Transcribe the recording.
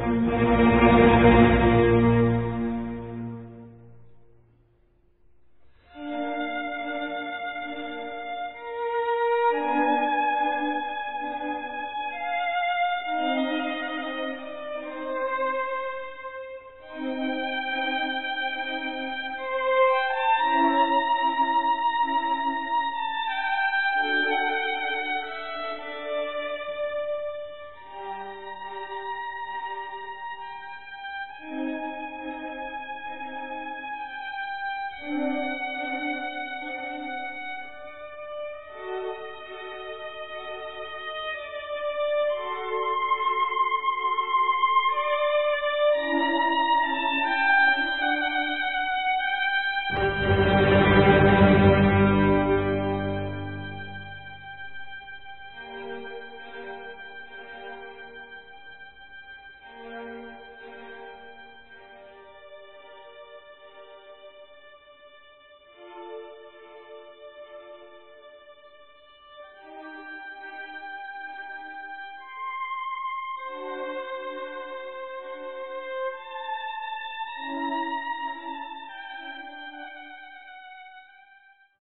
Amen.